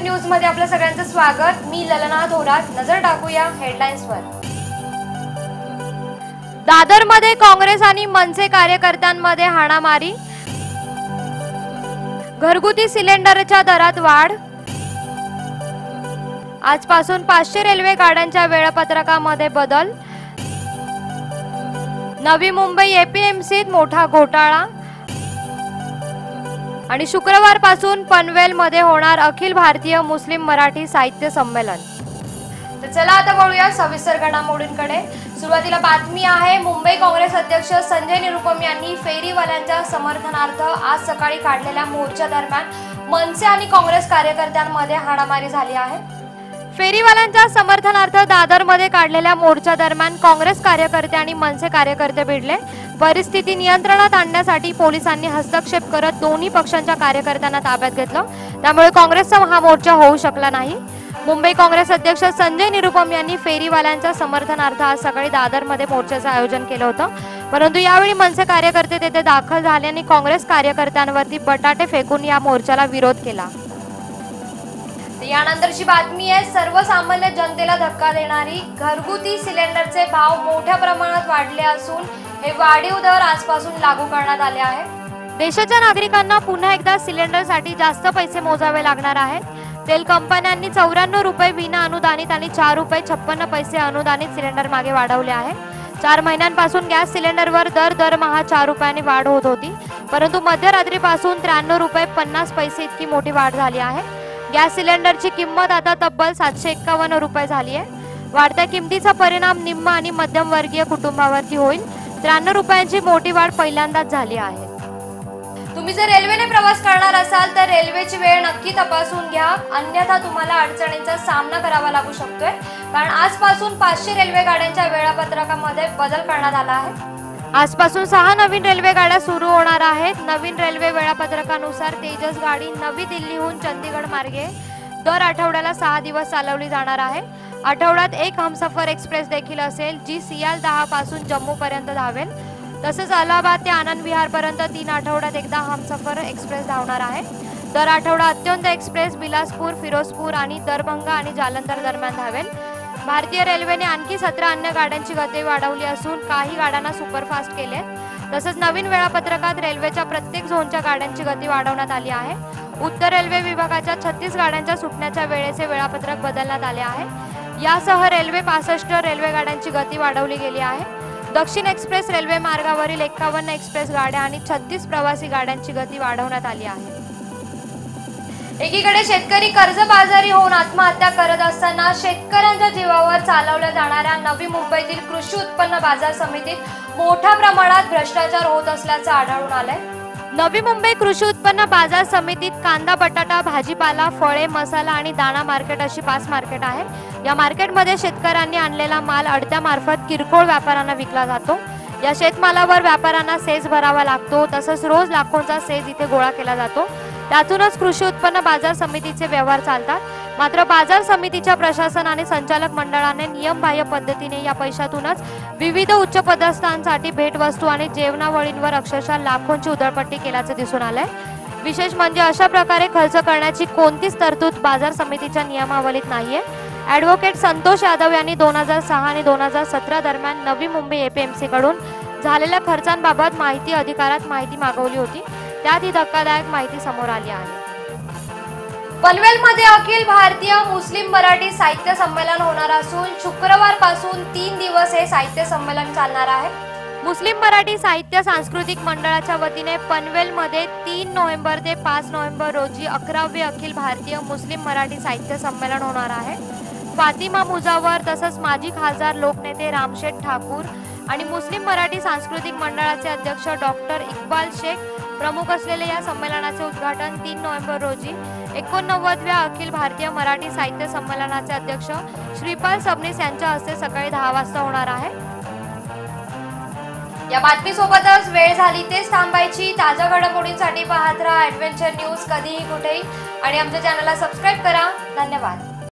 Advocate न्यूजमध्ये आपलं सगळ्यांचं स्वागत. मी ललना थोरात नजर टाकूया हेडलाईन्सवर दादरमध्ये काँग्रेस आणि मनसे कार्यकर्त्यांमध्ये हाणामारी. घरगुती सिलेंडरच्या दरात वाढ. आजपासून पाचशे रेल्वे गाड्यांच्या वेळापत्रकामध्ये बदल. नवी मुंबई एपीएमसीत मोठा घोटाळा. आणि शुक्रवारपासून पनवेलमध्ये होणार अखिल भारतीय मुस्लिम मराठी साहित्य संमेलन. तर चला आता वळूया सविस्तर घडामोडींकडे. सुरुवातीला बातमी आहे मुंबई काँग्रेस अध्यक्ष संजय निरुपम यांनी फेरीवाल्यांच्या समर्थनार्थ आज सकाळी काढलेल्या मोर्चा दरम्यान मनसे आणि काँग्रेस कार्यकर्त्यांमध्ये हाणामारी झाली आहे. फेरीवाल्यांच्या समर्थनार्थ दादरमध्ये काढलेल्या मोर्चा दरम्यान काँग्रेस कार्यकर्ते आणि मनसे कार्यकर्ते भिडले. परिस्थिती नियंत्रणात आणण्यासाठी पोलिसांनी हस्तक्षेप करत दोन्ही पक्षांच्या कार्यकर्त्यांना ताब्यात घेतलं. त्यामुळे काँग्रेसचा हा मोर्चा होऊ शकला नाही. मुंबई काँग्रेस अध्यक्ष संजय निरुपम यांनी फेरीवाल्यांच्या समर्थनार्थ आज सकाळी दादरमध्ये मोर्चाचं आयोजन केलं होतं. परंतु यावेळी मनसे कार्यकर्ते तेथे दाखल झाले आणि काँग्रेस कार्यकर्त्यांवरती बटाटे फेकून या मोर्चाला विरोध केला. यानंतरची बातमी आहे सर्वसामान्य जनतेला धक्का देणारी घरगुती सिलेंडरचे भाव मोठ्या प्रमाणात वाढले असून हे वाढीव दर आजपासून लागू करण्यात आले आहे. देशाच्या नागरिकांना पुन्हा एकदा सिलेंडरसाठी जास्त पैसे मोजावे लागणार आहेत. तेल कंपन्यांनी चौऱ्याण्णव रुपये विना अनुदानित आणि चार रुपये छप्पन्न पैसे अनुदानित सिलेंडर मागे वाढवले आहे. चार महिन्यांपासून गॅस सिलेंडरवर दर दरमहा चार रुपयांनी वाढ होत होती. परंतु मध्यरात्रीपासून त्र्याण्णव रुपये पन्नास पैसे इतकी मोठी वाढ झाली आहे. गॅस सिलेंडरची किंमत आता तब्बल सातशे एक्कावन्न रुपये झाली आहे. वाढत्या किमतीचा परिणाम निम्म आणि मध्यमवर्गीय कुटुंबावरती होईल. त्र्याण्णव रुपयांची मोठी वाढ पहिल्यांदाच झाली आहे. तुम्ही जर रेल्वेने प्रवास करणार असाल तर रेल्वेची वेळ नक्की तपासून घ्या. अन्यथा तुम्हाला अडचणींचा सामना करावा लागू शकतोय. कारण आजपासून पाचशे रेल्वे गाड्यांच्या वेळापत्रकामध्ये बदल करण्यात आला आहे. आजपासून सहा नवीन रेल्वे गाड्या सुरू होणार आहेत. नवीन रेल्वे वेळापत्रकानुसार तेजस गाडी नवी दिल्लीहून चंदीगड मार्गे दर आठवड्याला सहा दिवस चालवली जाणार आहे. आठवड्यात एक हमसफर एक्सप्रेस देखील असेल जी सियाल दहा पासून जम्मू पर्यंत धावेल. तसंच अलाहाबाद ते आनंद विहार पर्यंत तीन आठवड्यात एकदा हमसफर एक्सप्रेस धावणार आहे. दर आठवडा अत्यंत एक्सप्रेस बिलासपूर फिरोजपूर आणि दरभंगा आणि जालंधर दरम्यान धावेल. भारतीय रेल्वेने आणखी सतरा अन्य गाड्यांची गती वाढवली असून काही गाड्यांना सुपरफास्ट केले. तसंच नवीन वेळापत्रकात रेल्वेच्या प्रत्येक झोनच्या गाड्यांची गती वाढवण्यात आली आहे. उत्तर रेल्वे विभागाच्या छत्तीस गाड्यांच्या सुटण्याच्या वेळेचे वेळापत्रक बदलण्यात आले आहे. यासह रेल्वे पासष्ट रेल्वे गाड्यांची गती वाढवली गेली आहे. दक्षिण एक्सप्रेस रेल्वे मार्गावरील एकावन्न एक्सप्रेस गाड्या आणि छत्तीस प्रवासी गाड्यांची गती वाढवण्यात आली आहे. एकीकडे शेतकरी कर्जबाजारी होऊन आत्महत्या करत असताना शेतकऱ्यांच्या जीवावर चालवल्या जाणाऱ्या नवी मुंबईतील कृषी उत्पन्न बाजार समितीत मोठ्या प्रमाणात भ्रष्टाचार होत असल्याचं आढळून आलंय. नवी मुंबई कृषी उत्पन्न बाजार समितीत कांदा बटाटा भाजीपाला फळे मसाला आणि दाणा मार्केट अशी पाच मार्केट आहे या मार्केटमध्ये शेतकऱ्यांनी आणलेला माल अडत्यामार्फत किरकोळ व्यापाऱ्यांना विकला जातो. या शेतमालावर व्यापाऱ्यांना सेज भरावा लागतो तसंच रोज लाखोंचा सेज इथे गोळा केला जातो. त्यातूनच कृषी उत्पन्न बाजार समितीचे व्यवहार चालतात. मात्र बाजार समितीच्या प्रशासन आणि संचालक मंडळाने नियमबाह्य पद्धतीने या पैशातूनच विविध उच्च पदस्थांसाठी भेटवस्तू आणि जेवणावळींवर अक्षरशः लाखोंची उधळपट्टी केल्याचं दिसून आलंय. विशेष म्हणजे अशा प्रकारे खर्च करण्याची कोणतीच तरतूद बाजार समितीच्या नियमावलीत नाहीये. ॲडव्होकेट संतोष यादव यांनी दोन हजार सहा आणि दोन हजार सतरा दरम्यान नवी मुंबई एपीएमसी कडून झालेल्या खर्चांबाबत माहिती अधिकारात माहिती मागवली होती. त्यात ही धक्कादायक माहिती समोर आली आहे. पनवेलमध्ये अखिल भारतीय मुस्लिम मराठी साहित्य संमेलन होणार असून शुक्रवारपासून तीन दिवस हे साहित्य संमेलन चालणार आहे. मुस्लिम मराठी साहित्य सांस्कृतिक मंडळाच्या वतीने पनवेलमध्ये तीन नोव्हेंबर ते पाच नोव्हेंबर रोजी अकरावे अखिल भारतीय मुस्लिम मराठी साहित्य संमेलन होणार आहे. फातिमा मुजावर तसंच माजी खासदार लोकनेते रामशेठ ठाकूर आणि मुस्लिम मराठी सांस्कृतिक मंडळाचे अध्यक्ष डॉक्टर इक्बाल शेख प्रमुख असलेले या संमेलनाचे उद्घाटन तीन नोव्हेंबर रोजी एकोणनव्वदव्या अखिल भारतीय मराठी साहित्य संमेलनाचे अध्यक्ष श्रीपाल सबनीस यांच्या हस्ते सकाळी दहा वाजता होणार आहे. या बातमीसोबतच वेळ झाली तेच थांबायची. ताज्या घडामोडींसाठी पाहत राहा ॲडव्हेंचर न्यूज कधीही कुठेही आणि आमच्या चॅनलला सबस्क्राईब करा. धन्यवाद.